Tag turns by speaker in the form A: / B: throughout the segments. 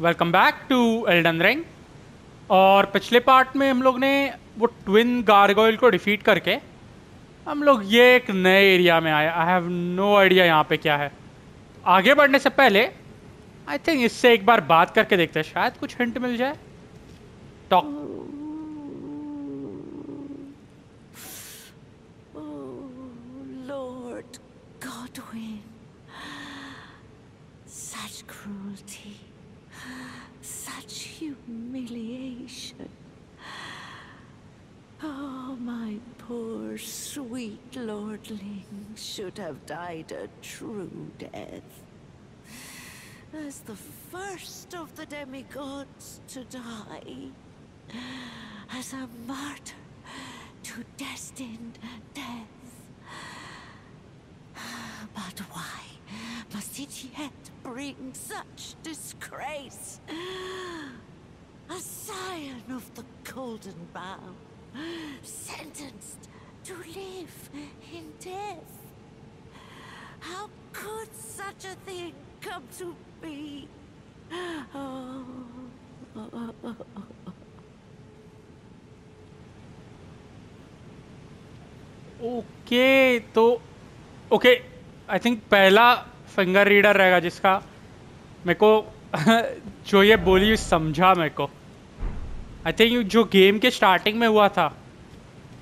A: Welcome back to Elden Ring और पिछले part में हम लोग ने वो ट्विन गार्गोइल को डिफीट करके हम लोग ये एक नए एरिया में आए। आई हैव नो आइडिया यहाँ पे क्या है। आगे बढ़ने से पहले आई थिंक इससे एक बार बात करके देखते हैं। शायद कुछ हिंट मिल जाए।
B: Talk. Such cruelty. Such humiliation. Oh, my poor sweet lordling should have died a true death. As the first of the demigods to die. As a martyr to destined death. But why must it yet bring such disgrace? A scion of the Golden Bough, sentenced to live in death. How could such a thing come to be? Oh.
A: Okay तो Okay I think पहला finger reader रहेगा जिसका मेरे को जो ये बोली समझा मेरे को। आई थिंक जो गेम के स्टार्टिंग में हुआ था,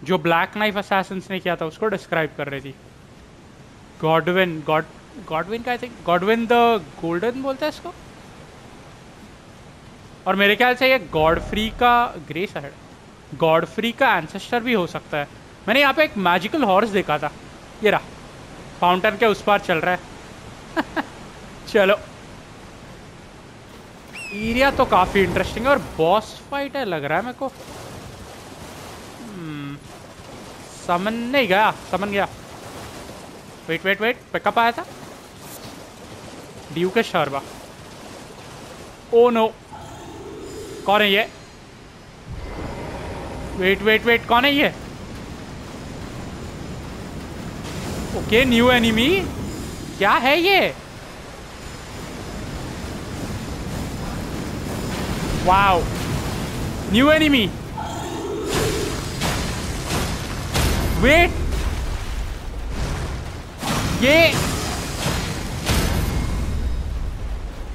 A: जो ब्लैक नाइफ असैसिन्स ने किया था, उसको डिस्क्राइब कर रही थी। गॉडविन गॉड गॉडविन का I think Godwin the golden बोलते हैं इसको? और मेरे ख्याल से ये गॉडफ्री का ग्रे साइड गॉडफ्री का एंसेस्टर भी हो सकता है। मैंने यहाँ पे एक मैजिकल हॉर्स देखा था। ये रहा। फाउंटेन के उस पार चल रहा है। चलो। एरिया तो काफ़ी इंटरेस्टिंग है और बॉस फाइट है लग रहा है मेरे को। समन नहीं गया समन गया। वेट वेट वेट पिकअप आया था? ड्यू के शर्मा ओ नो कौन है ये? वेट वेट वेट कौन है ये? Okay new enemy? क्या है ये? वाओ। New enemy. वेट। ये।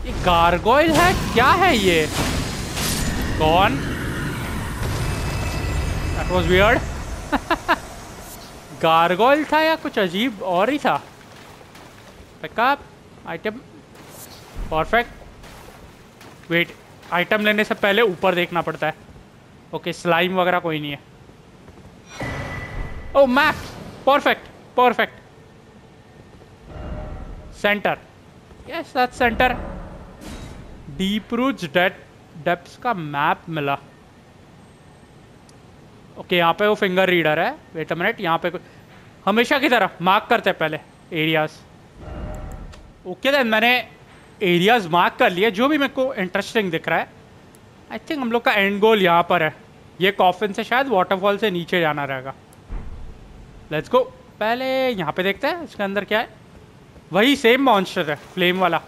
A: ये गार्गोइल है? क्या है ये? कौन? दैट वाज वियर्ड गार्गोइल था या कुछ अजीब और ही था? Pickup item perfect wait item लेने से पहले ऊपर देखना पड़ता है। ओके स्लाइम वगैरह कोई नहीं है। ओ map perfect perfect centre yes that centre Deeproot dep Depths का मैप मिला। ओके यहाँ पे वो फिंगर रीडर है. वेट अ मिनट यहाँ पे हमेशा की तरह मार्क करते हैं पहले एरियाज़ ओके देन मैंने एरियाज़ मार्क कर लिए, जो भी मेरे को इंटरेस्टिंग दिख रहा है. आई थिंक हम लोग का एंड गोल यहाँ पर है. ये कॉफिन से शायद वाटरफॉल से नीचे जाना रहेगा. लेट्स गो पहले यहाँ पे देखते हैं, इसके अंदर क्या है? वही सेम मॉन्स्टर है फ्लेम वाला.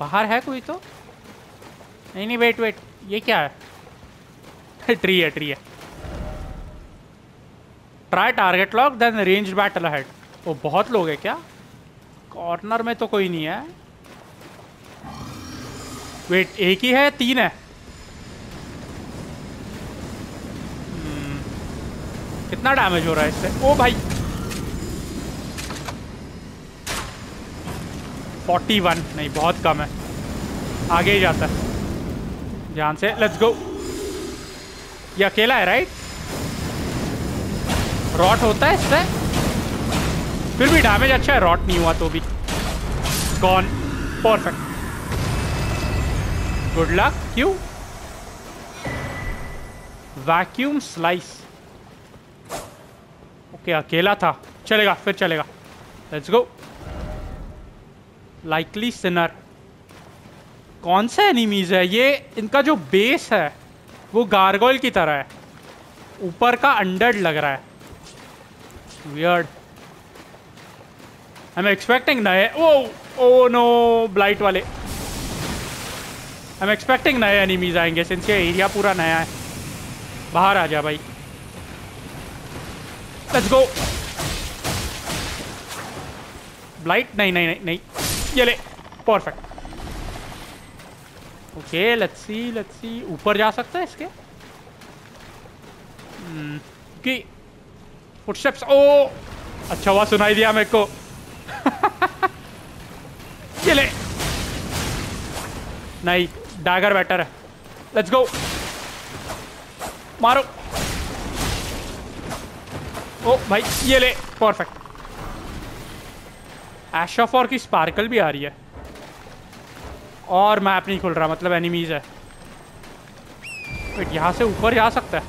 A: बाहर है कोई तो? नहीं नहीं वेट वेट ये क्या है? ट्री है ट्री है. Try target lock then range battle head वो बहुत लोग है क्या? कॉर्नर में तो कोई नहीं है। वेट एक ही है तीन है? Hmm, कितना डैमेज हो रहा है इससे? ओ भाई! 41 नहीं बहुत कम है। आगे ही जाता है। ध्यान से लेट्स गो ये अकेला है राइट रॉट होता है इससे। फिर भी डैमेज अच्छा है रॉट नहीं हुआ तो भी। Gone perfect good luck Q vacuum slice okay अकेला था। चलेगा, फिर चलेगा। लेट्स गो लाइकली सिनर कौन सा एनिमीज है? ये, इनका जो बेस है, वो गार्गोल की तरह है। ऊपर का अंडर लग रहा है। Weird. I'm expecting नए ओ ओ नो ब्लाइट वाले एम एक्सपेक्टिंग नए एनिमीज आएँगे? सिंस ये एरिया पूरा नया है। बाहर आ जा भाई। लेट्स गो ब्लाइट नहीं नहीं नहीं नहीं। ये ले। Perfect okay let's see let's see ऊपर जा सकता है इसके? कि फुटस्टेप्स ओ अच्छा हुआ सुनाई दिया मेरे को ये ले नहीं डैगर बेटर है लेट्स गो मारो ओ भाई ये ले परफेक्ट एशोफॉर की स्पार्कल भी आ रही है। और मैप नहीं खुल रहा मतलब एनिमीज है। यहाँ से ऊपर जा सकता है।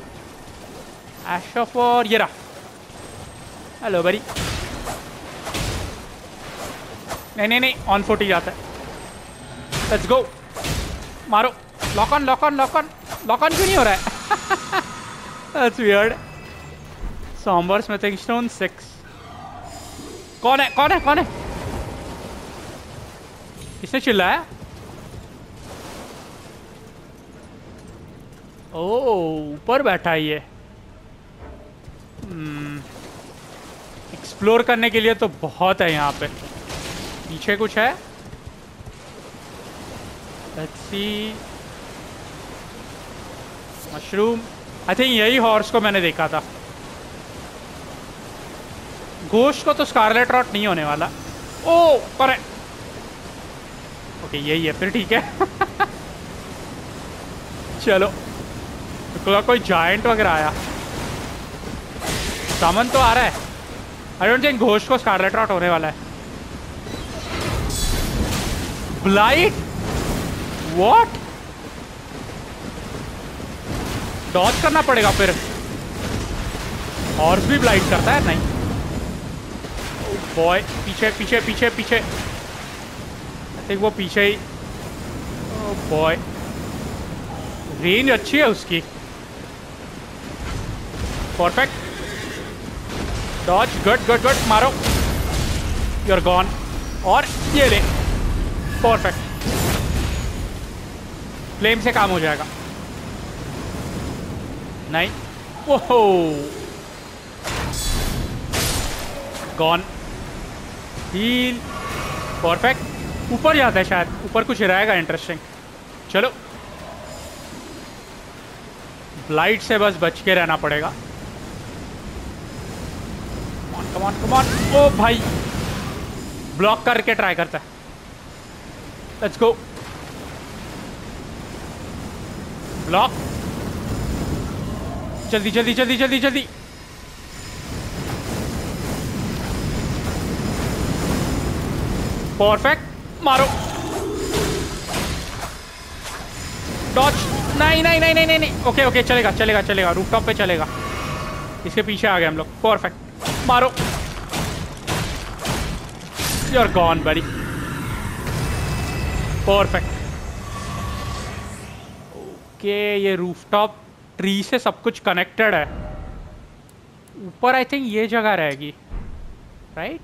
A: एशोफॉर ये रहा। हेलो बरी नहीं नहीं नहीं ऑन फोर्ट जाता है। लेट्स गो मारो। Lock on lock on lock on lock on क्यों नहीं हो रहा है? That's weird sombre smithing stone six कौन है कौन है कौन है? किसने चिल्लाया? ओ ऊपर बैठा ही है एक्सप्लोर करने के लिए तो बहुत है यहाँ पे। पीछे कुछ है? मशरूम आई थिंक यही हॉर्स को मैंने देखा था। गोश्त को तो स्कारलेट रॉट नहीं होने वाला। ओ, पर ओके यही है फिर ठीक है। चलो। तो कोई जायंट वगैरह आया। सामन तो आ रहा है। आई डोंट थिंक घोष को स्कारलेट रॉट होने वाला है। ब्लाइट वॉट डॉच करना पड़ेगा फिर। हॉर्स भी ब्लाइट करता है? नहीं। बॉय पीछे पीछे पीछे पीछे। आई थिंक वो पीछे ही। बॉय रेंज अच्छी है उसकी। परफेक्ट डॉज गट गट गट मारो यूर गॉन और ये ले। परफेक्ट फ्लेम से काम हो जाएगा। नहीं। ओहो गॉन हील परफेक्ट ऊपर जाता है शायद। ऊपर कुछ रहेगा इंटरेस्टिंग चलो। लाइट से बस बच के रहना पड़ेगा। कमान कमान ओ भाई। ब्लॉक करके ट्राई करता है। लेट्स गो ब्लॉक जल्दी जल्दी जल्दी जल्दी जल्दी। परफेक्ट मारो। डॉच नहीं नहीं नहीं नहीं नहीं ओके ओके चलेगा चलेगा चलेगा। रूफटॉप पे चलेगा। इसके पीछे आ गए हम लोग। परफेक्ट मारो। You're gone, buddy. Perfect okay ये रूफटॉप ट्री से सब कुछ कनेक्टेड है। ऊपर आई थिंक ये जगह रहेगी। Right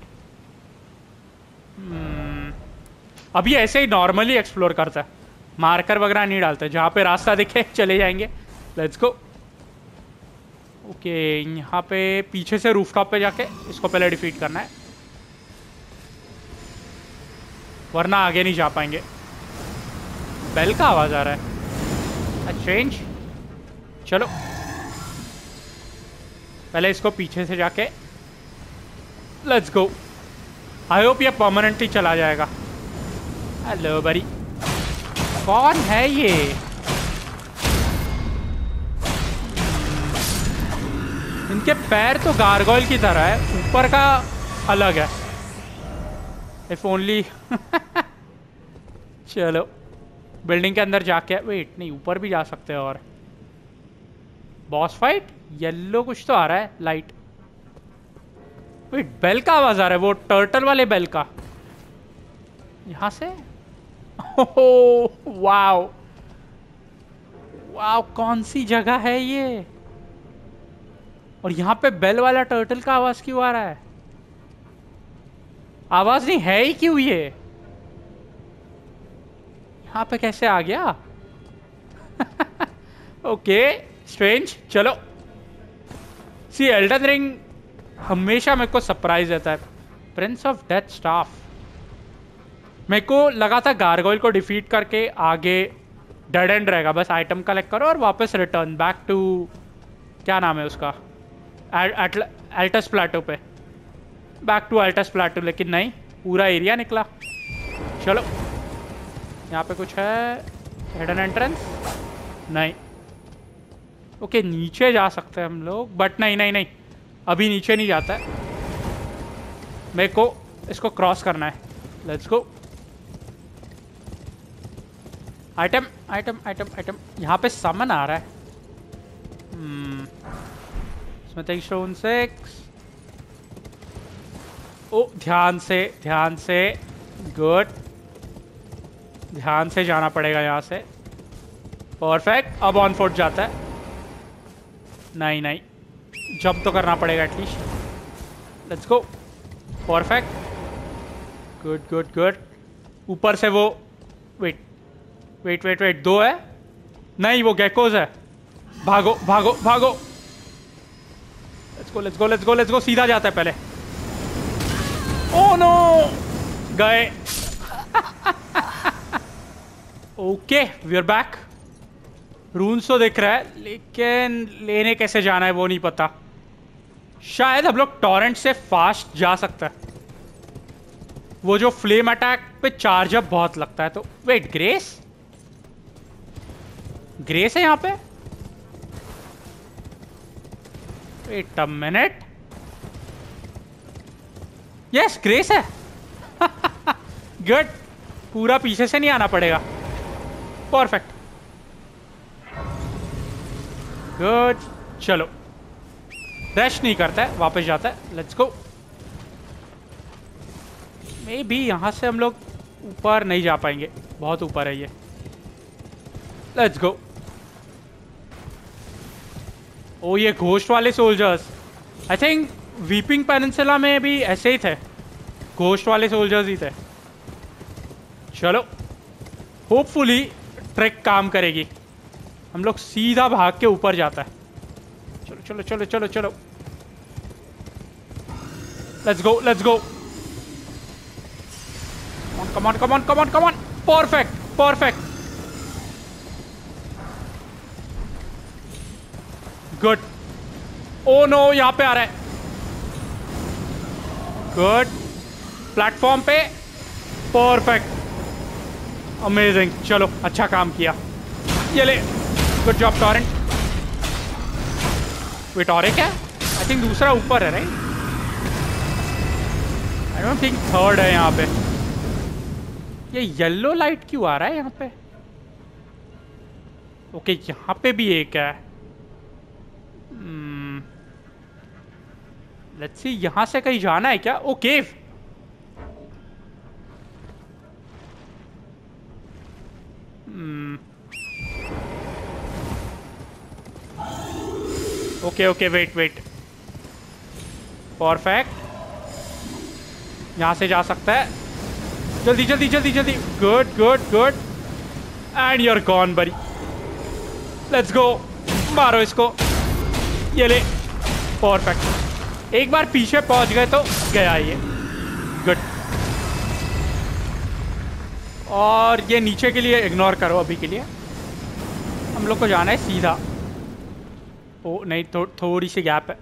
A: hmm. अभी ऐसे ही नॉर्मली एक्सप्लोर करता है। मार्कर वगैरह नहीं डालते। जहाँ पे रास्ता दिखे चले जाएँगे। लेट्स गो ओके, यहाँ पे पीछे से रूफटॉप पे जाके इसको पहले डिफीट करना है। वरना आगे नहीं जा पाएँगे। बेल का आवाज़ आ रहा है। चेंज चलो। पहले इसको पीछे से जाके लेट्स गो आई होप ये परमानेंटली चला जाएगा। हेलो बरी कौन है ये? इनके पैर तो गार्गोल की तरह है, ऊपर का अलग है। इफ़ ओनली चलो बिल्डिंग के अंदर जाके वेट नहीं, ऊपर भी जा सकते हैं और। बॉस फाइट येलो कुछ तो आ रहा है लाइट वेट बेल का आवाज़ आ रहा है, वो टर्टल वाले बेल का। यहाँ से? वाओ वाओ कौन सी जगह है ये? और यहाँ पे बेल वाला टर्टल का आवाज़ क्यों आ रहा है? आवाज़ नहीं, है ही क्यों ये? यहाँ पे कैसे आ गया? ओके स्ट्रेंज चलो। सी एल्डन रिंग हमेशा मेरे को सरप्राइज़ देता है। प्रिंस ऑफ़ डेथ स्टाफ मेरे को लगा था गार्गोइल को डिफीट करके आगे डेड एंड रहेगा। बस आइटम कलेक्ट करो और वापस रिटर्न बैक टू क्या नाम है उसका? एल्टस प्लाटो पे। बैक टू एल्टस प्लाटो लेकिन नहीं, पूरा एरिया निकला। चलो, यहाँ पे कुछ है। हिडन एंट्रेंस नहीं। ओके नीचे जा सकते हैं हम लोग बट नहीं नहीं नहीं। अभी नीचे नहीं जाता है। मेरे को इसको क्रॉस करना है। Let's go item item item item यहाँ पे सामान आ रहा है। स्मिथिंग स्टोन सिक्स ओ ध्यान से ध्यान से. गुड ध्यान से जाना पड़ेगा यहाँ से. परफेक्ट अब ऑन फोर्ट जाता है. नहीं नहीं. जंप तो करना पड़ेगा at least let's go perfect good good good ऊपर से वो. वेट वेट वेट वेट दो है? नहीं, वो गैकोज है. भागो भागो भागो. Let's go let's go let's go let's go सीधा जाता है पहले। ओ नो गए। Okay we are back rules तो दिख रहा है, लेकिन लेने कैसे जाना है वो नहीं पता। शायद हम लोग टॉरेंट से फास्ट जा सकता है। वो जो फ्लेम अटैक पे चार्ज अप बहुत लगता है तो वेट ग्रेस ग्रेस है यहाँ पे? Wait a minute yes grace है. गुड पूरा पीछे से नहीं आना पड़ेगा. परफेक्ट गुड चलो. रेस्ट नहीं करता है, वापस जाता है. लेट्स गो मे भी यहाँ से हम लोग ऊपर नहीं जा पाएँगे. बहुत ऊपर है ये. लेट्स गो ओ, ये घोस्ट वाले soldiers I think Weeping Peninsula में भी ऐसे ही थे। घोस्ट वाले सोल्जर्स ही थे। चलो। होपफुली ट्रैक काम करेगी। हम लोग सीधा भाग के ऊपर जाता है। चलो चलो चलो चलो चलो। Let's go let's go come on come on come on come on perfect perfect good oh no यहाँ पे आ रहा है. गुड प्लेटफॉर्म पे. परफेक्ट अमेजिंग चलो अच्छा काम किया. ये ले. गुड जॉब टॉरेंट वेट और क्या आई थिंक दूसरा ऊपर है right I don't think third है यहाँ पे. ये येलो लाइट क्यों आ रहा है यहाँ पे? ओके okay, यहाँ पे भी एक है. लेट्स सी यहाँ से कहीं जाना है क्या? ओ cave okay okay wait wait perfect यहाँ से जा सकता है। जल्दी जल्दी जल्दी जल्दी। Good good good and you're gone buddy let's go मारो इसको। ये ले। परफेक्ट एक बार पीछे पहुँच गए तो गया ये। गुड और ये नीचे के लिए इग्नोर करो अभी के लिए। हम लोग को जाना है सीधा। ओ नहीं थो, थोड़ी सी गैप है।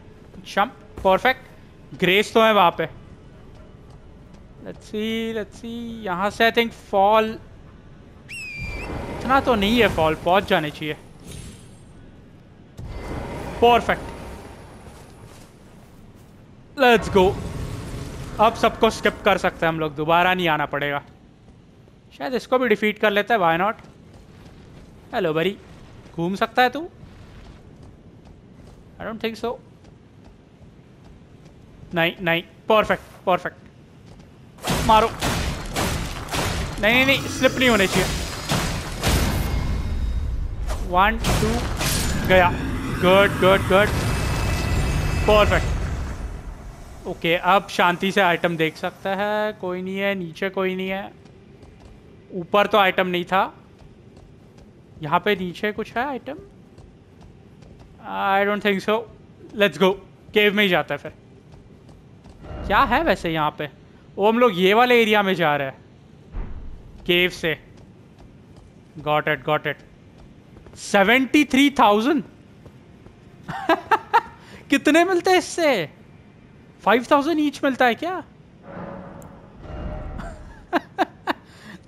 A: शम परफेक्ट ग्रेस तो है वहाँ पे। लेट्स सी लेट्स सी यहाँ से आई थिंक फॉल इतना तो नहीं है फॉल पहुँच जाने चाहिए। परफेक्ट लेट्स गो अब सबको स्किप कर सकते हैं हम लोग. दोबारा नहीं आना पड़ेगा. शायद इसको भी डिफीट कर लेते हैं. वाई नॉट हेलो बरी घूम सकता है तू? आई डोंट थिंक सो नहीं नहीं. परफेक्ट परफेक्ट मारो. नहीं नहीं नहीं. स्लिप नहीं होने चाहिए. वन टू गया. Good good good perfect okay अब शांति से आइटम देख सकता है। कोई नहीं है, नीचे कोई नहीं है। ऊपर तो आइटम नहीं था। यहाँ पे नीचे कुछ है item I don't think so let's go cave में ही जाता है फिर। क्या है वैसे यहाँ पे? वो हम लोग ये वाले एरिया में जा रहे हैं। केव से। Got it got it seventy three thousand कितने मिलते हैं इससे? फाइव थाउज़ेंड ईच मिलता है क्या?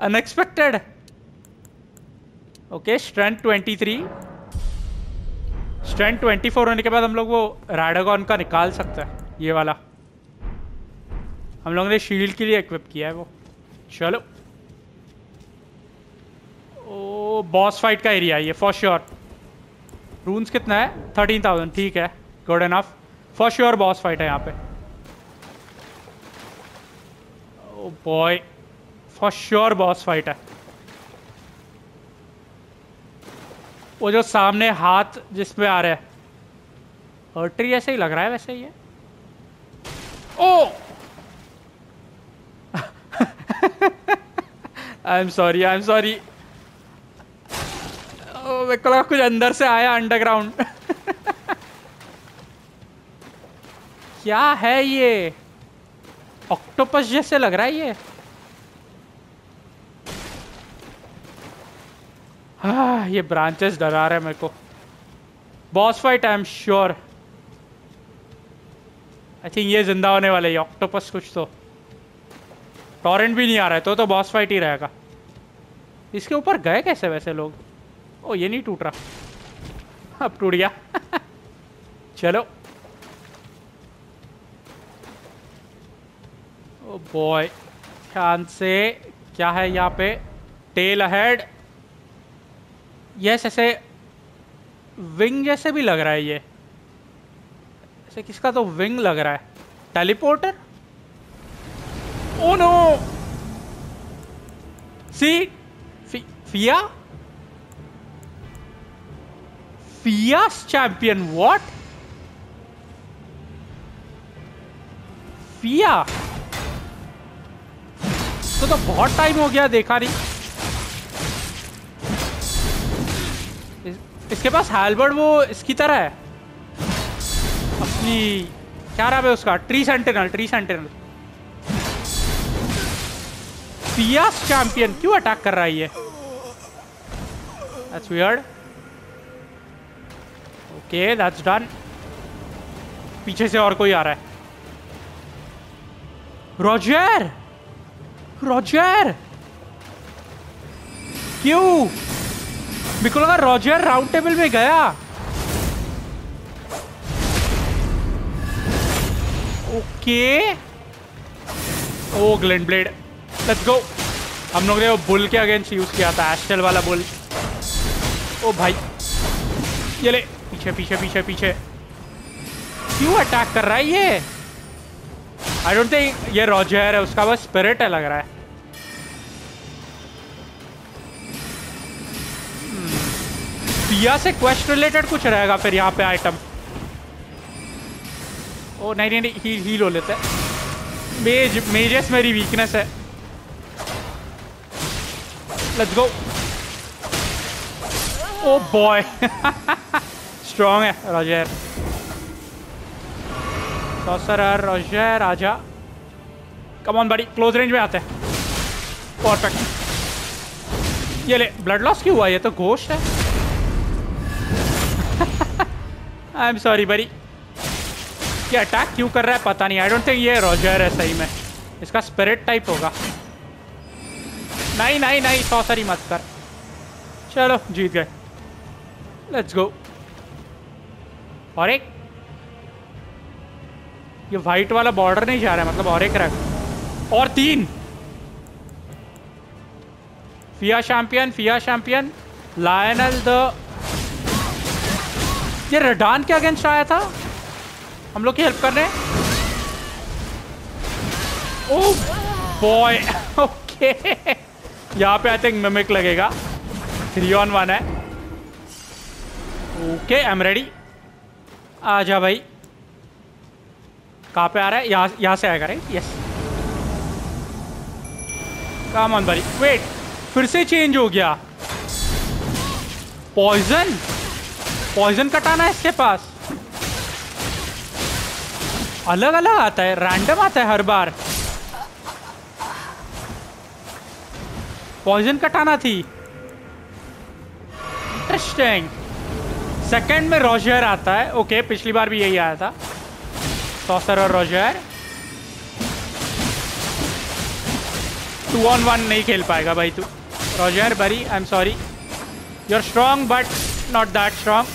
A: Unexpected okay strength twenty three strength twenty four होने के बाद हम लोग वो राडागॉन का निकाल सकते हैं, ये वाला। हम लोगों ने शील्ड के लिए इक्विप किया है वो। चलो। ओ बॉस फाइट का एरिया है ये फॉर श्योर रून्स कितना है? थर्टीन थाउज़ेंड ठीक है good enough for sure boss fight है यहाँ पे. Boy for sure boss fight है. वो जो सामने हाथ जिसमें आ रहा है हर्ट्री ऐसे ही लग रहा है वैसे ही ये ओ I am sorry I am sorry को कुछ अंदर से आया अंडरग्राउंड क्या है ये? ऑक्टोपस जैसे लग रहा है ये? हाँ ये ब्रांचेस डरा रहे मेरे को. Boss fight I am sure I think ये ज़िंदा होने वाले ये ऑक्टोपस कुछ तो. टॉरेंट भी नहीं आ रहा है तो तो बॉस फाइट ही रहेगा. इसके ऊपर गए कैसे वैसे लोग? ओ, ये नहीं टूट रहा। अब टूट गया। चलो। ओ बॉय ध्यान से, क्या है यहाँ पे? टेल अहेड यस ऐसे विंग जैसे भी लग रहा है ये। ऐसे किसका तो विंग लग रहा है? Teleporter oh no see Fia Fia's champion what Fia तो तो बहुत टाइम हो गया देखा नहीं। इस, इसके पास हैलबर्ड वो इसकी तरह है। अपनी क्या नाम है उसका? Tree sentinel tree sentinel Fia's champion क्यों अटैक कर रहा है ये? That's. Okay, that's डन पीछे से और कोई आ रहा है। रॉजर रॉजर क्यों? मेरे को लगा रॉजर राउंड टेबल में गया। Okay oh gland blade let's go हम लोग ने वो बुल के अगेंस्ट यूज़ किया था एस्टल वाला बुल ओ भाई। ये ले। पीछे पीछे पीछे पीछे। क्यों अटैक कर रहा है ये? आई डोंट थिंक ये रॉजर है, उसका बस स्पिरिट है लग रहा है। पिया से क्वेस्ट रिलेटेड कुछ रहेगा फिर यहाँ पे आइटम ओ, नहीं नहीं नहीं हील हील हो लेते मेज मेजेस मेरी वीकनेस है। Let's go oh boy strong है रॉजर सॉसरर रॉजर राजा कम ऑन बड़ी क्लोज रेंज में आते हैं परफेक्ट ये ले ब्लड लॉस क्यों हुआ ये तो गोश्त है आई एम सॉरी बड़ी ये अटैक क्यों कर रहा है पता नहीं आई डोंट थिंक ये रॉजर है सही में इसका स्पिरिट टाइप होगा नहीं नहीं नहीं सॉसरी मत कर चलो जीत गए लेट्स गो और एक ये वाइट वाला बॉर्डर नहीं जा रहा है मतलब और एक रख। और तीन। Fia champion Fia champion Lionel the ये रडान के अगेंस्ट आया था? हम लोग की हेल्प कर रहे हैं? बॉय ओके यहाँ पे आई थिंक मिमिक लगेगा। थ्री ऑन वन है। ओके आई एम रेडी आ जा भाई। कहाँ पे आ रहा है? यहाँ यहाँ से आएगा राइट यस काम ऑन भाई वेट फिर से चेंज हो गया। पॉइजन पॉइजन कटाना है इसके पास। अलग अलग आता है रैंडम आता है हर बार। पॉइजन कटाना थी। इंटरेस्टिंग सेकंड में रोजर आता है. ओके पिछली बार भी यही आया था. सॉसर और रोजर टू ऑन वन नहीं खेल पाएगा भाई तू. रोजर बरी I am sorry you are strong but not that strong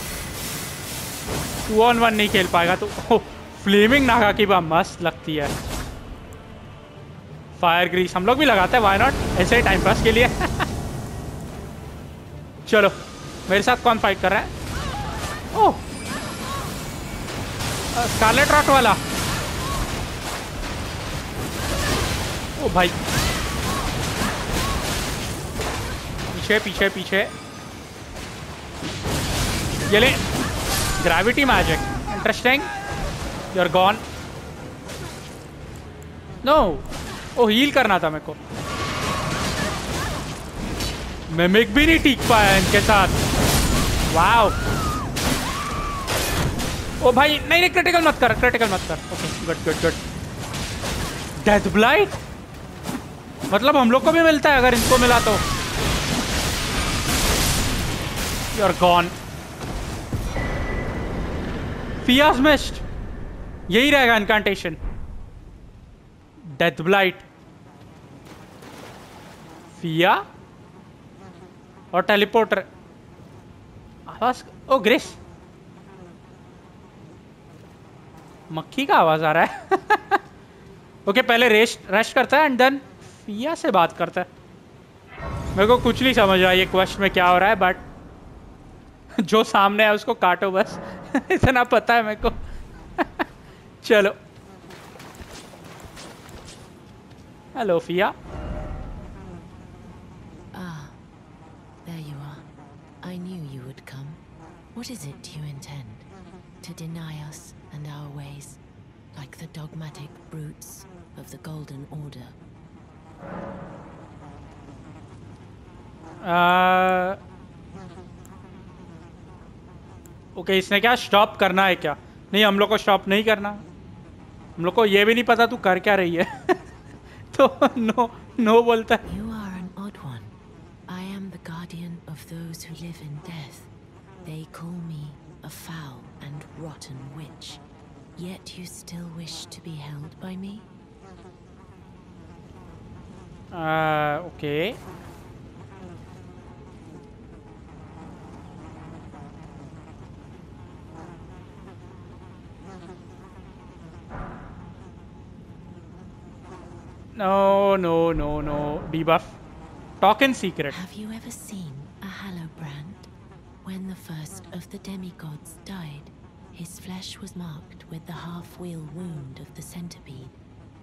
A: two on one नहीं खेल पाएगा तो. फ्लेमिंग नागा की बात मस्त लगती है. फायर ग्रीस हम लोग भी लगाते हैं वाई नॉट ऐसे ही टाइम पास के लिए. चलो, मेरे साथ कौन फाइट कर रहा है? ओह। स्कारलेट रॉट वाला। ओ भाई। पीछे पीछे पीछे। ये ले। Gravity magic interesting you are gone no oh heal करना था मेरे को। मिमिक भी नहीं टीक पाया इनके साथ। वाओ ओ भाई, नहीं नहीं क्रिटिकल मत कर क्रिटिकल मत कर। Okay good good good death blight मतलब हम लोग को भी मिलता है अगर इनको मिला तो। You are gone Fia's mist यही रहेगा इनकांटेशन डेथ ब्लाइट फिया और टेलीपोर्टर आवाज़ ओ ग्रेस मक्खी का आवाज़ आ रहा है। ओके okay, पहले रेस्ट रेस्ट करता है एंड देन फिया से बात करता है। मेरे को कुछ नहीं समझ रहा ये क्वेश्चन में क्या हो रहा है बट जो सामने है उसको काटो बस। इतना पता है मेरे को। चलो। Hello Fia.
B: Ah. What is it you intend? To deny us and our ways, like the dogmatic brutes of the Golden Order?
A: Okay इसने क्या स्टॉप करना है क्या? नहीं हम लोग को स्टॉप नहीं करना। हम लोग को ये भी नहीं पता तू कर क्या रही है। तो नो नो बोलता है।
B: Rotten witch. Yet you still wish to be held by me?
A: Uh, okay No, no, no, no. Debuff. Talk in secret.
B: Have you ever seen a Hallowbrand? When the first of the demigods died, his flesh was marked with the half-wheel wound of the centipede.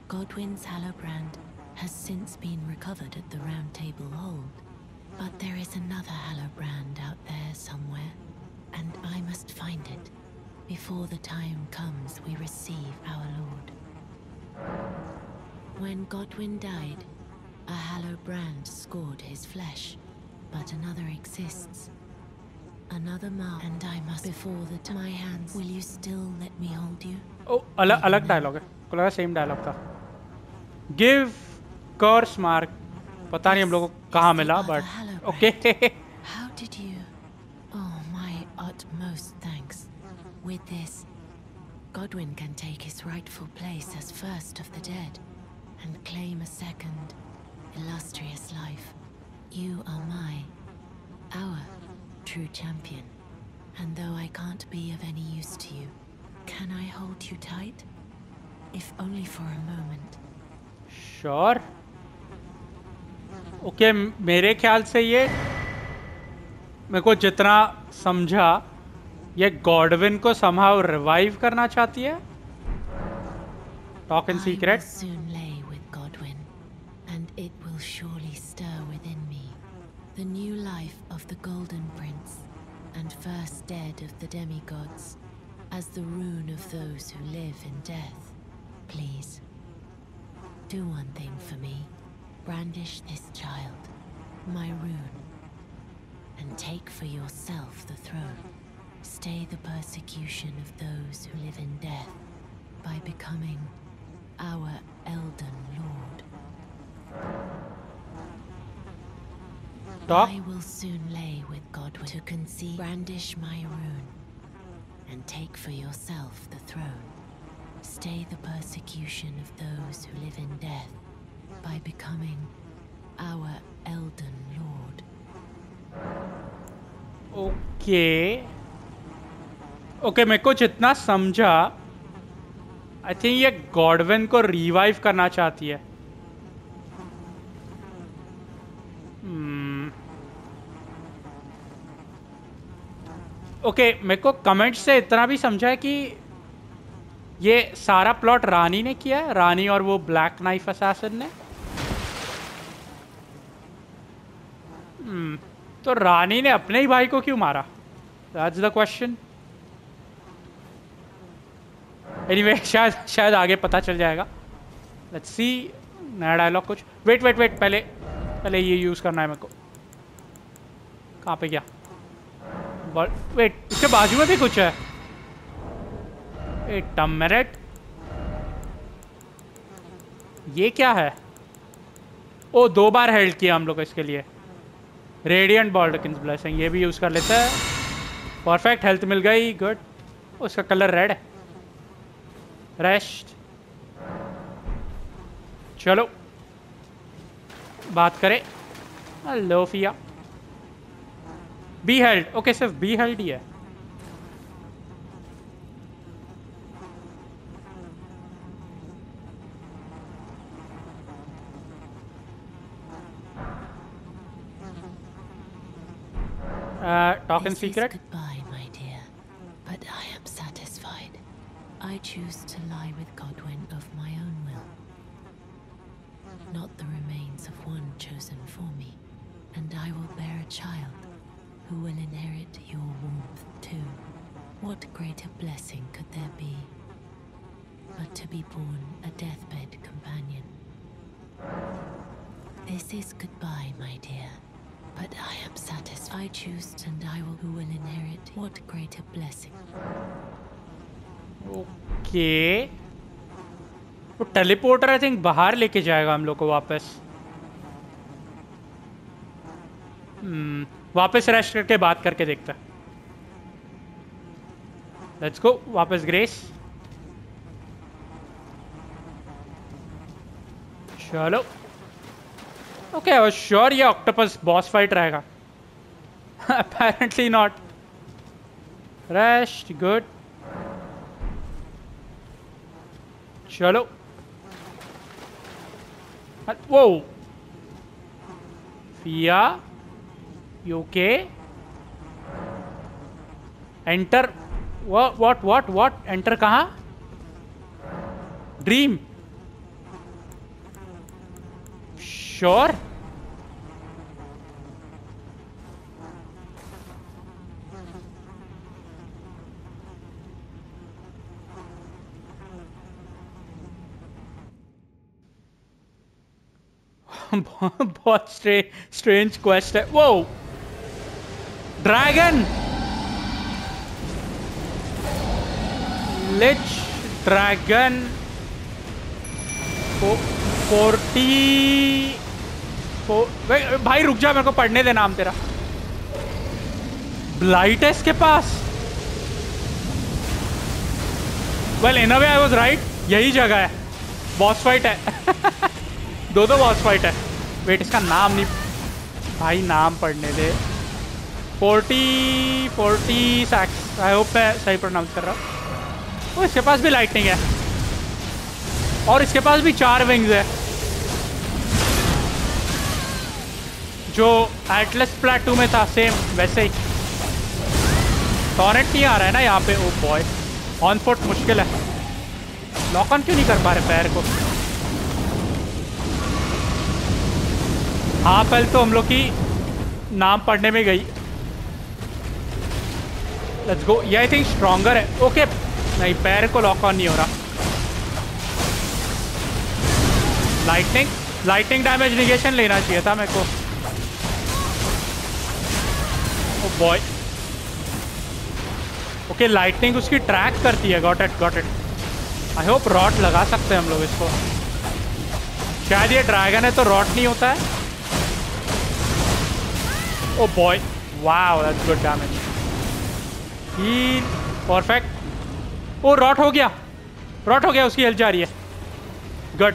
B: Godwin's Hallowbrand has since been recovered at the Round Table Hold. But there is another Hallowbrand out there somewhere, and I must find it before the time comes we receive our Lord. When Godwin died, a Hallowbrand scored his flesh, but another exists Another mark, and I must before the my hands. Will you still let me hold you?
A: ओ अलग अलग dialogue है को लगा same dialogue था give कर्स mark पता नहीं हम लोगों को कहाँ मिला but okay
B: How did you? Oh, my utmost thanks. With this, Godwin can take his rightful place as first of the dead and claim a second, illustrious life. You are my, our true champion. And though I can't be of any use to you, can I hold you tight? If only for a moment.
A: Sure okay मेरे ख्याल से ये मेरे को जितना समझा ये Godwin को समहाउ रिवाइव करना चाहती है talking
B: I will
A: secret
B: soon lay with Godwin, and it will surely stir within me the new life of the Golden Prince, and first dead of the demigods, as the rune of those who live in death. Please, do one thing for me. Brandish this child, my rune, and take for yourself the throne. Stay the persecution of those who live in death by becoming our Elden Lord.
A: Talk.
B: I will soon lay with Godwin to conceive, brandish my rune, and take for yourself the throne. Stay the persecution of those who live in death by becoming our Elden Lord.
A: Okay okay मेरे को जितना समझा आई think ये Godwin को revive करना चाहती है okay मेरे को कमेंट से इतना भी समझा है कि ये सारा प्लॉट रानी ने किया है रानी और वो ब्लैक नाइफ असैसिन ने। Hmm, तो रानी ने अपने ही भाई को क्यों मारा? दैट्स द क्वेश्चन एनीवे शायद शायद आगे पता चल जाएगा। लेट्स सी नया डायलॉग कुछ। वेट वेट वेट पहले पहले ये यूज़ करना है मेरे को। कहाँ पे गया? वेट इसके बाजू में भी कुछ है? अ ये क्या है? ओ, दो बार हेल्ड किया हम लोग इसके लिए। रेडियंट बॉल्डकिंस ब्लेसिंग ये भी यूज़ कर लेते हैं। परफेक्ट हेल्थ मिल गई गुड उसका कलर रेड है। रेस्ट चलो। बात करें। Hello Fia be held okay सिर्फ बी हेल्ड ही है talking
B: This is
A: secret
B: goodbye, my dear. But I am satisfied. I choose to lie with Godwin of my own will. Not the remains of one chosen for me. And I will bear a child who will inherit your warmth too. What greater blessing could there be but to be born a deathbed companion? This is goodbye, my dear. But I am satisfied. I choose, and I will who will inherit. What greater blessing?
A: Okay वो teleporter I think बाहर लेके जाएगा हम लोग को वापस हम्म वापस rest करके बात करके देखता। लेट्स गो वापस ग्रेस चलो। ओके श्योर ये ऑक्टोपस बॉस फाइट रहेगा। Apparently नॉट रेस्ट गुड चलो। वो Fia UK enter what what what enter कहाँ? ड्रीम श्योर बहुत स्ट्रेंज क्वेस्ट है वो dragon lich dragon forty four, भाई रुक जा मेरे को पढ़ने दे नाम तेरा। ब्लाइट है इसके पास। Well in way I was right यही जगह है। बॉस फाइट है। दो दो बॉस फाइट है। वेट इसका नाम नहीं भाई नाम पढ़ने दे। Forty Fortissax I hope मैं सही प्रोनाउंस कर रहा हूँ। इसके पास भी लाइटनिंग है। और इसके पास भी चार विंग्स है। जो एटलस प्लेटू में था सेम वैसे ही। टॉरेंट नहीं आ रहा है ना यहाँ पे। ओ बॉय ऑन फोर्ट मुश्किल है। लॉक ऑन क्यों नहीं कर पा रहे पैर को? हाँ पहले तो हम लोग की नाम पढ़ने में गई। लेट्स गो ये आई थिंक स्ट्रॉन्गर है ओके नहीं पैर को लॉक ऑन नहीं हो रहा लाइटनिंग लाइटनिंग डैमेज निगेशन लेना चाहिए था मेरे को बॉय ओके लाइटनिंग उसकी ट्रैक करती है got it got it I hope rot लगा सकते हैं हम लोग इसको शायद ये ड्रैगन है तो रॉट नहीं होता है ओ boy wow that's good damage heal perfect oh rot हो गया। रॉट हो गया, उसकी हेल्थ जा रही है। गुड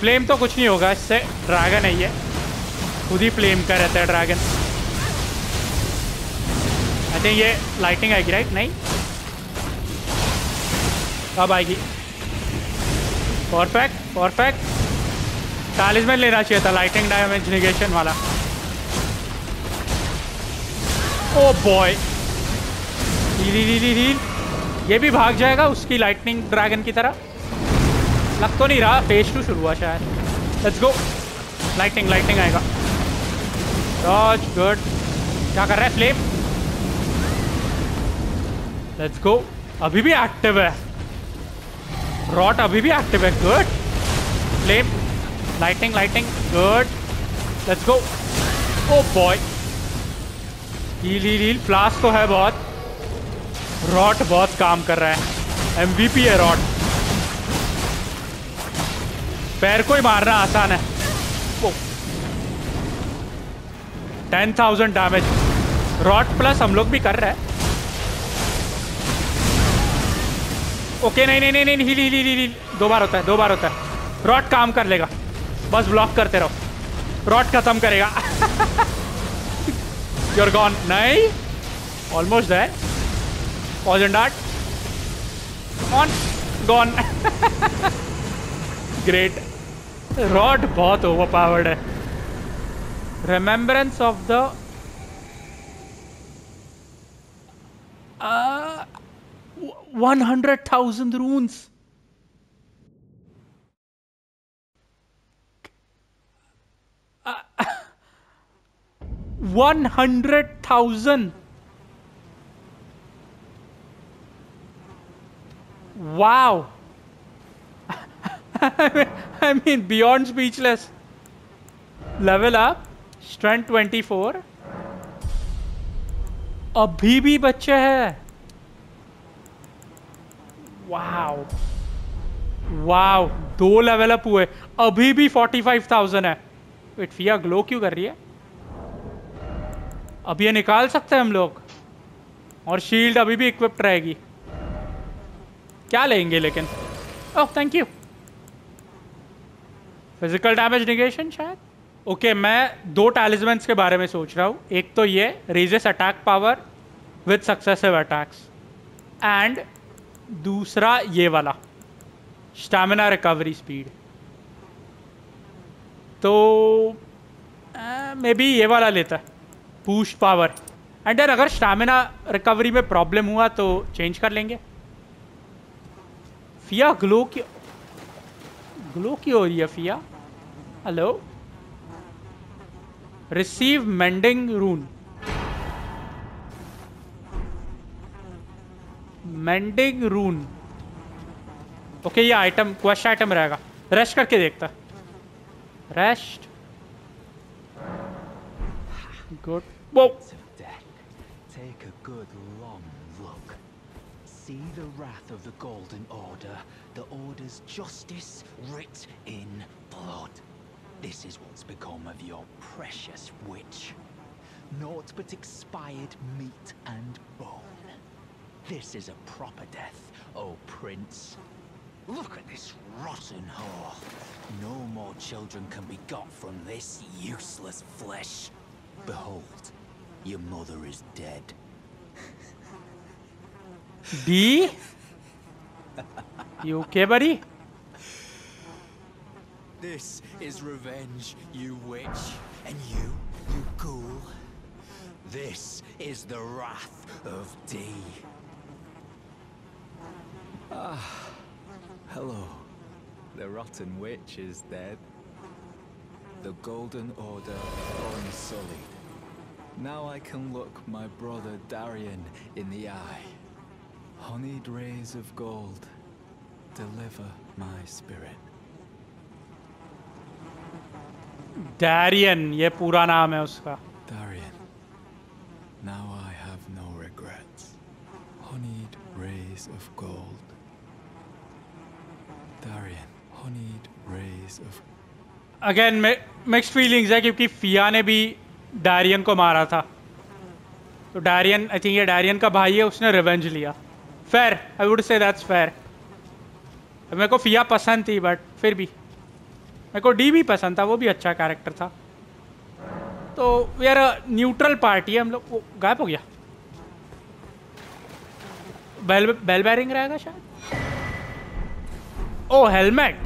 A: फ्लेम तो कुछ नहीं होगा, इससे ड्रैगन है ये। खुद ही फ्लेम का रहता है ड्रैगन आई थिंक ये लाइटिंग आएगी राइट नहीं। कब आएगी। परफेक्ट परफेक्ट चालीस में लेना चाहिए था लाइटिंग डैमेज वाला। ओ boy heal heal heal heal ये भी भाग जाएगा उसकी लाइटनिंग ड्रैगन की तरह। लग तो नहीं रहा फ़ेज़ टू शुरू हुआ शायद। लेट्स गो लाइटिंग लाइटिंग आएगा। डॉज गुड क्या कर रहा है फ्लेम लेट्स गो अभी भी एक्टिव है। रॉट अभी भी एक्टिव है। Good flame lightning lightning good let's go oh boy heal heal heal flask तो है बहुत। रॉट बहुत काम कर रहा है। एमवीपी है रॉट। पैर को ही मारना आसान है। Ten thousand damage rot plus हम लोग भी कर रहे हैं। ओके नहीं नहीं नहीं नहीं हिल हिल हिल दो बार होता है, दो बार होता है। रॉट काम कर लेगा। बस ब्लॉक करते रहो। रॉट खत्म करेगा। गॉन नहीं। Almost that poison dart on gone great rot बहुत ओवर पावर्ड है remembrance of the one hundred thousand rooms one hundred thousand wow. I mean, beyond speechless. Level up. Strength 24. अभी भी बच्चे हैं। वाव वाव दो लेवल अप हुए। अभी भी 45,000 है। वेट फिया ग्लो क्यों कर रही है? अब ये निकाल सकते हैं हम लोग। और शील्ड अभी भी इक्विप्ड रहेगी। क्या लेंगे लेकिन? ओह thank you physical damage negation शायद? ओके okay, मैं दो टैलिजमेंट्स के बारे में सोच रहा हूँ। एक तो ये raises attack power with successive attacks and दूसरा ये वाला स्टैमिना रिकवरी स्पीड तो मे बी ये वाला लेता है पूश पावर एंड अगर स्टैमिना रिकवरी में प्रॉब्लम हुआ तो चेंज कर लेंगे। फिया ग्लो की ग्लो की हो रही है Fia. Hello receive mending rune mending rune okay ये आइटम क्वेश्चन आइटम रहेगा। रेस्ट करके देखता। रेस्ट गुड वो
C: Take a good long look. See the wrath of the Golden Order, the Order's justice writ in blood. This is what's become of your precious witch. Naught but expired meat and bone. This is a proper death, O oh Prince. Look at this rotten whore. No more children can be got from this useless flesh. Behold, your mother is dead.
A: D? You okay, buddy?
C: This is revenge, you witch. And you, you ghoul. This is the wrath of D. Ah, hello. The rotten witch is dead. The Golden Order unsullied. Now I can look my brother Darian in the eye. Honeyed rays of gold, deliver my spirit.
A: Darian ये पूरा नाम है उसका
C: Darian, now I have no regrets.
D: honeyed rays of gold. Darian, honeyed rays of
A: again mix feelings है क्योंकि फिया ने भी डायरियन को मारा था तो डारियन आई थिंक ये डायरियन का भाई है उसने रिवेंज लिया fair I would say that's fair मेरे को फिया पसंद थी बट फिर भी। मेरे को डी भी पसंद था वो भी अच्छा कैरेक्टर था। तो वी आर न्यूट्रल पार्टी है हम लोग वो गायब हो गया। बेल बेल बैरिंग रहेगा शायद। ओ हेलमेट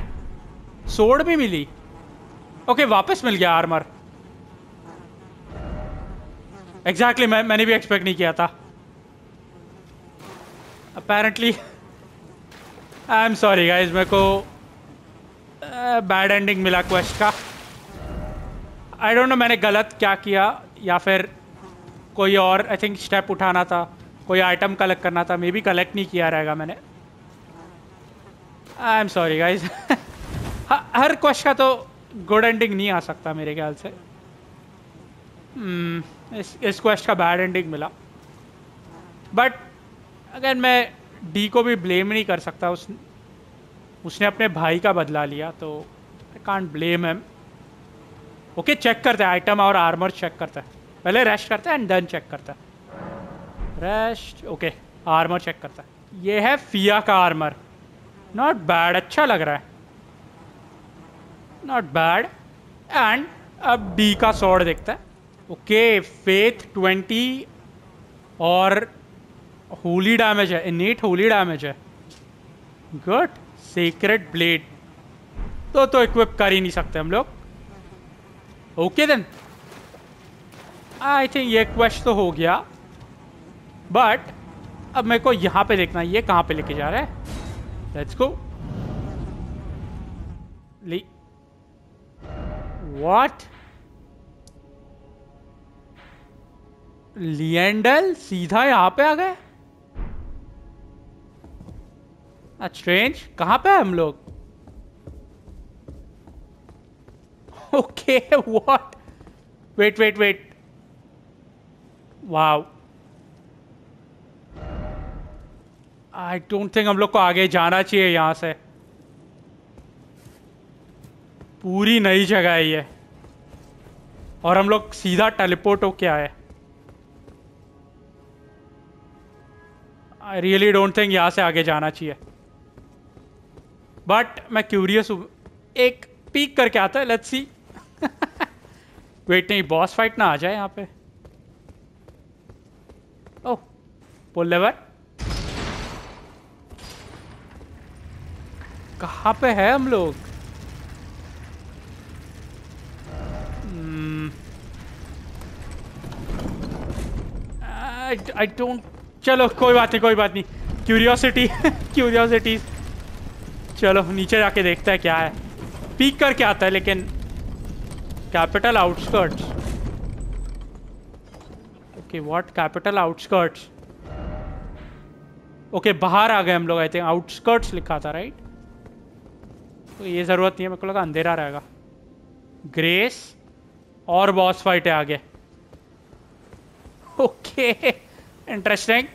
A: सोड भी मिली। ओके वापस मिल गया आर्मर एग्जैक्टली exactly, मैं मैंने भी एक्सपेक्ट नहीं किया था। Apparently I am sorry guys मेरे को बैड एंडिंग मिला क्वेस्ट का। आई डोंट नो मैंने गलत क्या किया या फिर कोई और आई थिंक स्टेप उठाना था कोई आइटम कलेक्ट करना था मे बी कलेक्ट नहीं किया रहेगा मैंने। आई एम सॉरी गाइज़ हर क्वेश्चन का तो गुड एंडिंग नहीं आ सकता मेरे ख्याल से। Hmm, इस इस क्वेश्चन का बैड एंडिंग मिला। बट अगर मैं डी को भी ब्लेम नहीं कर सकता। उस, उसने अपने भाई का बदला लिया तो I can't blame M okay check करते हैं आइटम और आर्मर चेक करता है। पहले रेस्ट करता है एंड देन चेक करता है। रेस्ट ओके आर्मर चेक करता है। ये है फिया का आर्मर नॉट बैड अच्छा लग रहा है। नॉट बैड एंड अब डी का सॉर्ड देखता है। ओके फेथ ट्वेंटी और होली डैमेज है इनीट होली डैमेज है। गुड सीक्रेट ब्लेड तो तो इक्विप कर ही नहीं सकते हम लोग। ओके देन आई थिंक ये क्वेश्चन तो हो गया। बट अब मेरे को यहाँ पे देखना ये कहाँ पे लेके जा रहा है? लेट्स गो ली व्हाट लिएंडल सीधा यहाँ पे आ गए? स्ट्रेंज कहाँ पे है हम लोग? Okay what wait wait wait wow I don't think हम लोग को आगे जाना चाहिए यहाँ से। पूरी नई जगह है ये। और हम लोग सीधा टेलीपोर्ट हो क्या है आई रियली डोंट थिंक यहाँ से आगे जाना चाहिए। बट मैं क्यूरियस हूँ। एक पीक करके आता है लेट्स सी वेट नहीं बॉस फाइट ना आ जाए यहाँ पे। ओह पुल लेवर कहाँ पे है हम लोग? आई डोंट चलो, कोई बात नहीं, कोई बात नहीं। क्यूरियोसिटी क्यूरियोसिटी चलो, नीचे जाके देखते हैं क्या है। पीक करके आता है, लेकिन capital outskirts okay what capital outskirts okay बाहर आ गए हम लोग आई थिंक आउटस्कर्ट्स लिखा था राइट तो ये ज़रूरत नहीं है, मेरे को लगा अंधेरा रहेगा। ग्रेस और बॉस फाइट है आगे। ओके इंटरेस्टिंग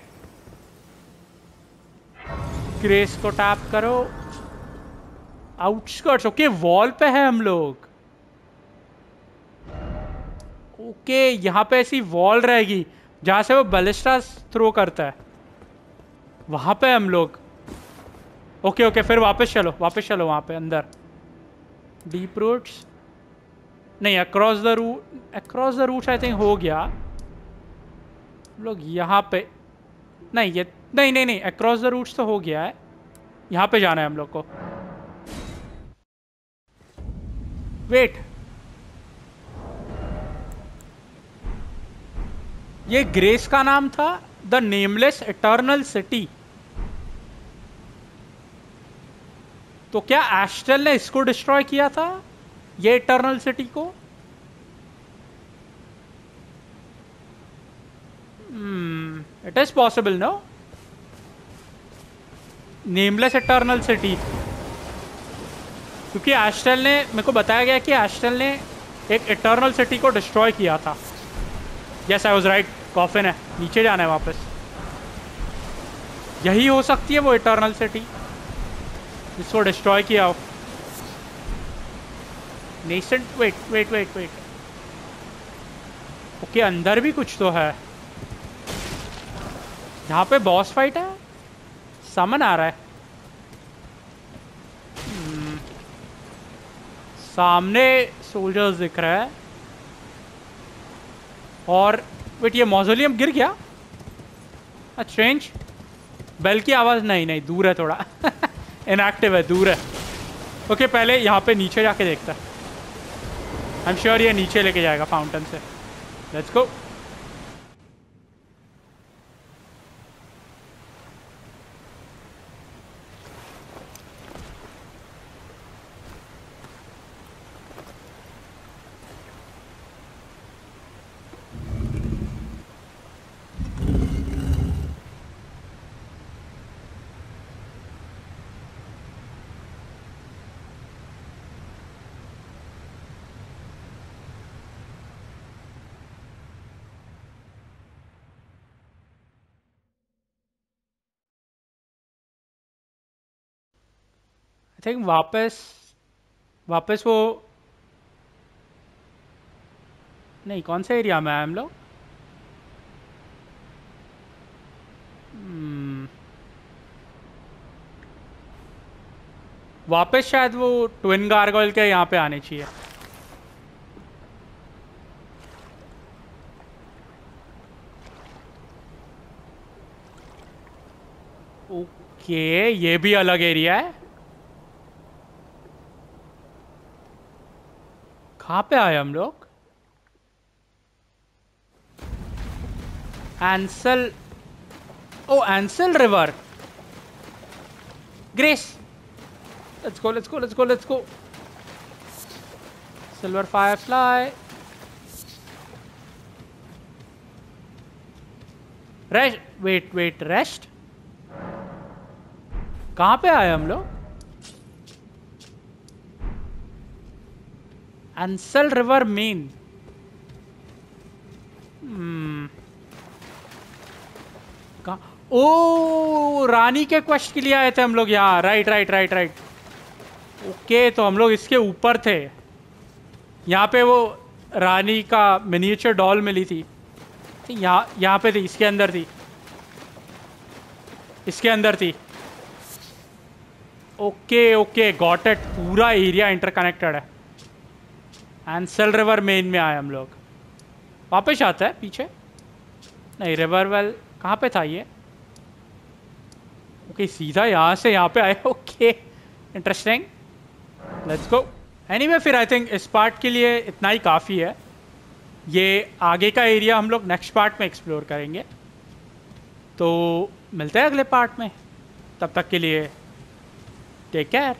A: ग्रेस को टैप करो। आउटस्कर्ट्स ओके वॉल पे है हम लोग। ओके यहाँ पे ऐसी वॉल रहेगी, जहाँ से वो बलिस्टा थ्रो करता है। वहाँ पे हम लोग। ओके ओके फिर वापस चलो वापस चलो वहाँ पे, अंदर। डीप रूट्स नहीं across the root across the roots I think हो गया। लोग यहाँ पे, नहीं, ये, नहीं नहीं नहीं अक्रॉस द रूट्स तो हो गया है। यहाँ पे जाना है हम लोग को। वेट। ये ग्रेस का नाम था, द नेमलेस इटर्नल सिटी। तो क्या एस्टल ने इसको डिस्ट्रॉय किया था, ये इटर्नल सिटी को? It is possible, no? Nameless eternal city. क्योंकि एस्टल ने, मेरे को बताया गया कि एस्टल ने एक इटर्नल सिटी को डिस्ट्रॉय किया था। Yes I was right coffin है, नीचे जाना है वापस। यही हो सकती है वो इटर्नल सिटी जिसको डिस्ट्रॉय किया हो। Nascent wait wait wait wait okay, अंदर भी कुछ तो है। यहाँ पे बॉस फाइट है? समन आ रहा है। सामने सोल्जर्स दिख रहा है। और वेट ये मौजोलियम गिर गया? स्ट्रेंज बेल की आवाज़ नहीं नहीं दूर है थोड़ा। इनएक्टिव है दूर है। ओके okay, पहले यहाँ पे नीचे जाके देखता। है आई एम श्योर ये नीचे लेके जाएगा फाउंटेन से। लेट्स गो थिंक वापस वापस वो, नहीं, कौन सा एरिया में आए हम लोग? Hmm. वापस शायद वो ट्विन गार्गोल के यहाँ पे आने चाहिए। ओके ये भी अलग एरिया है। कहाँ पे आए हम लोग? Ainsel oh Ainsel river grace let's go let's go let's go let's go silver firefly rest wait wait rest कहाँ पे आए हम लोग? एंसल रिवर मेन कहाँ ओ रानी के क्वेश्चन के लिए आए थे हम लोग यहाँ. Right right right right okay तो हम लोग इसके ऊपर थे. यहाँ पे वो रानी का मिनिएचर डॉल मिली थी. यहाँ यहाँ पे थी, इसके अंदर थी. इसके अंदर थी. ओके ओके गॉट इट पूरा एरिया इंटरकनेक्टेड है. एंसल रिवर मेन में आए हम लोग वापस आता है पीछे नहीं रिवर वेल कहाँ पे था ये ओके सीधा यहाँ से यहाँ पे आए okay interesting let's go anyway फिर आई थिंक इस पार्ट के लिए इतना ही काफ़ी है ये आगे का एरिया हम लोग नेक्स्ट पार्ट में एक्सप्लोर करेंगे तो मिलते हैं अगले पार्ट में तब तक के लिए टेक केयर